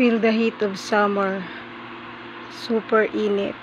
feel the heat of summer. Super init.